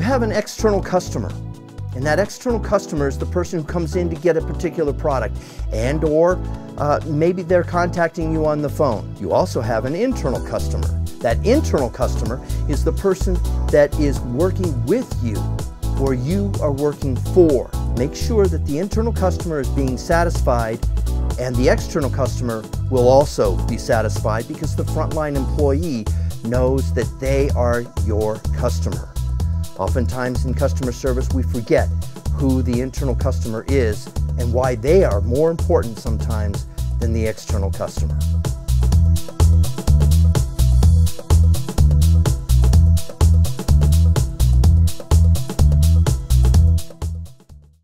have an external customer. And that external customer is the person who comes in to get a particular product and or uh, maybe they're contacting you on the phone. You also have an internal customer. That internal customer is the person that is working with you or you are working for. Make sure that the internal customer is being satisfied and the external customer will also be satisfied because the frontline employee knows that they are your customer. Oftentimes in customer service, we forget who the internal customer is and why they are more important sometimes than the external customer.